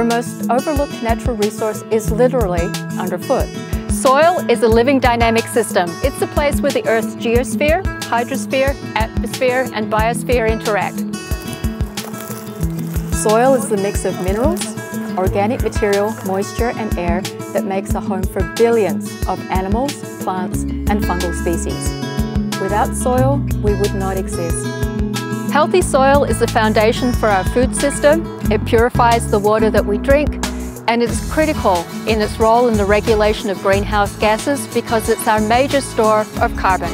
Our most overlooked natural resource is literally underfoot. Soil is a living dynamic system. It's the place where the Earth's geosphere, hydrosphere, atmosphere and biosphere interact. Soil is the mix of minerals, organic material, moisture and air that makes a home for billions of animals, plants and fungal species. Without soil, we would not exist. Healthy soil is the foundation for our food system. It purifies the water that we drink and it's critical in its role in the regulation of greenhouse gases because it's our major store of carbon.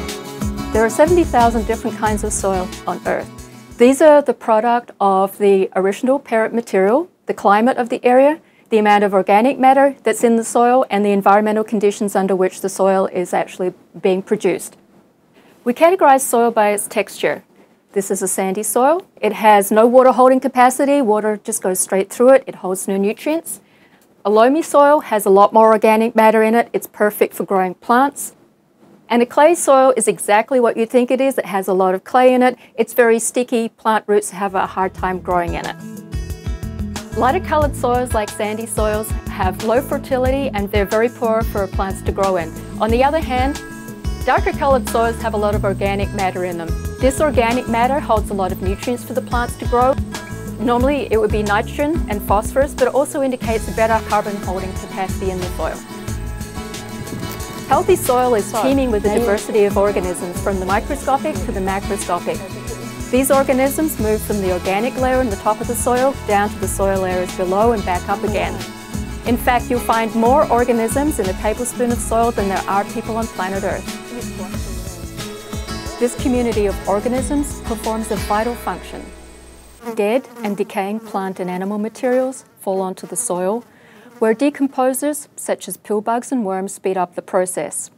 There are 70,000 different kinds of soil on Earth. These are the product of the original parent material, the climate of the area, the amount of organic matter that's in the soil, and the environmental conditions under which the soil is actually being produced. We categorize soil by its texture. This is a sandy soil. It has no water holding capacity. Water just goes straight through it. It holds no nutrients. A loamy soil has a lot more organic matter in it. It's perfect for growing plants. And a clay soil is exactly what you think it is. It has a lot of clay in it. It's very sticky. Plant roots have a hard time growing in it. Lighter coloured soils like sandy soils have low fertility and they're very poor for plants to grow in. On the other hand, darker coloured soils have a lot of organic matter in them. This organic matter holds a lot of nutrients for the plants to grow. Normally it would be nitrogen and phosphorus, but it also indicates a better carbon holding capacity in the soil. Healthy soil is teeming with a diversity of organisms from the microscopic to the macroscopic. These organisms move from the organic layer in the top of the soil down to the soil layers below and back up again. In fact, you'll find more organisms in a tablespoon of soil than there are people on planet Earth. This community of organisms performs a vital function. Dead and decaying plant and animal materials fall onto the soil, where decomposers, such as pill bugs and worms, speed up the process.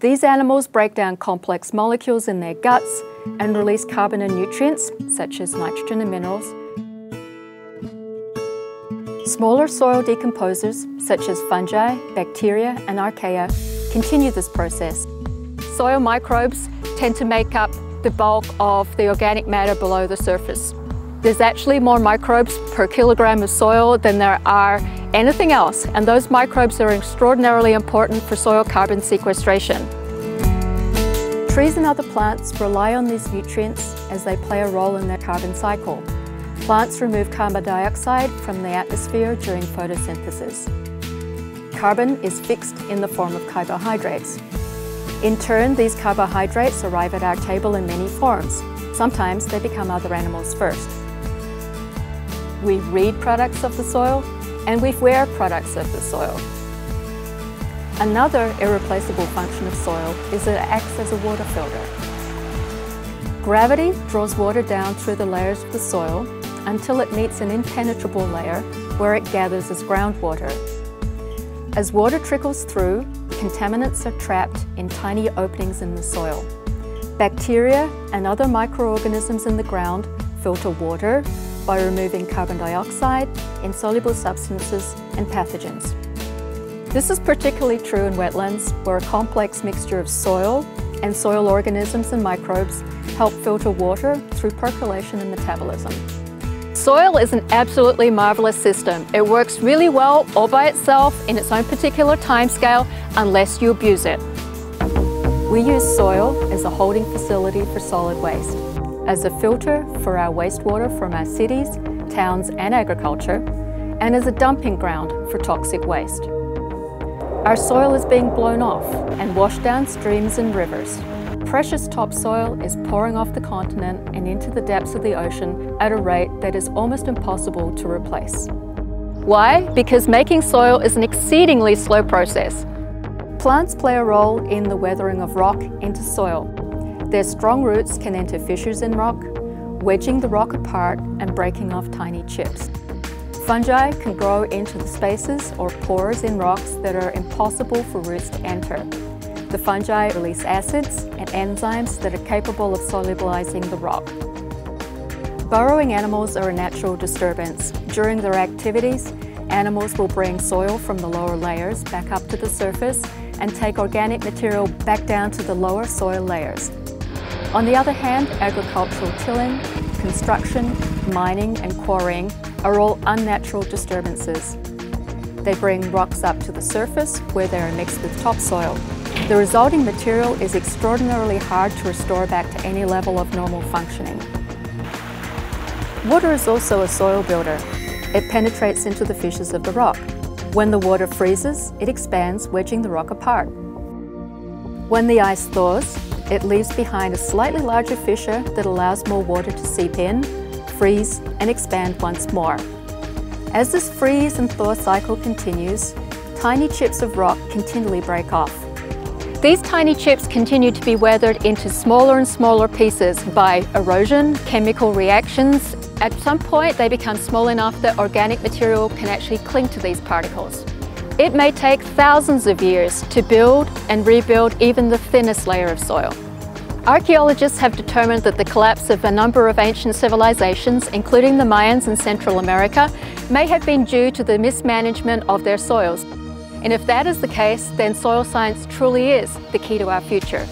These animals break down complex molecules in their guts and release carbon and nutrients, such as nitrogen and minerals. Smaller soil decomposers, such as fungi, bacteria and archaea, continue this process. Soil microbes tend to make up the bulk of the organic matter below the surface. There's actually more microbes per kilogram of soil than there are anything else, and those microbes are extraordinarily important for soil carbon sequestration. Trees and other plants rely on these nutrients as they play a role in their carbon cycle. Plants remove carbon dioxide from the atmosphere during photosynthesis. Carbon is fixed in the form of carbohydrates, in turn, these carbohydrates arrive at our table in many forms. Sometimes they become other animals first. We read products of the soil and we wear products of the soil. Another irreplaceable function of soil is that it acts as a water filter. Gravity draws water down through the layers of the soil until it meets an impenetrable layer where it gathers as groundwater. As water trickles through, contaminants are trapped in tiny openings in the soil. Bacteria and other microorganisms in the ground filter water by removing carbon dioxide, insoluble substances and pathogens. This is particularly true in wetlands where a complex mixture of soil and soil organisms and microbes help filter water through percolation and metabolism. Soil is an absolutely marvellous system. It works really well all by itself in its own particular timescale unless you abuse it. We use soil as a holding facility for solid waste, as a filter for our wastewater from our cities, towns and agriculture, and as a dumping ground for toxic waste. Our soil is being blown off and washed down streams and rivers, Precious topsoil is pouring off the continent and into the depths of the ocean at a rate that is almost impossible to replace. Why? Because making soil is an exceedingly slow process. Plants play a role in the weathering of rock into soil. Their strong roots can enter fissures in rock, wedging the rock apart and breaking off tiny chips. Fungi can grow into the spaces or pores in rocks that are impossible for roots to enter. The fungi release acids and enzymes that are capable of solubilizing the rock. Burrowing animals are a natural disturbance. During their activities, animals will bring soil from the lower layers back up to the surface and take organic material back down to the lower soil layers. On the other hand, agricultural tilling, construction, mining and quarrying are all unnatural disturbances. They bring rocks up to the surface where they are mixed with topsoil. The resulting material is extraordinarily hard to restore back to any level of normal functioning. Water is also a soil builder. It penetrates into the fissures of the rock. When the water freezes, it expands, wedging the rock apart. When the ice thaws, it leaves behind a slightly larger fissure that allows more water to seep in, freeze, and expand once more. As this freeze and thaw cycle continues, tiny chips of rock continually break off. These tiny chips continue to be weathered into smaller and smaller pieces by erosion, chemical reactions. At some point, they become small enough that organic material can actually cling to these particles. It may take thousands of years to build and rebuild even the thinnest layer of soil. Archaeologists have determined that the collapse of a number of ancient civilizations, including the Mayans in Central America, may have been due to the mismanagement of their soils. And if that is the case, then soil science truly is the key to our future.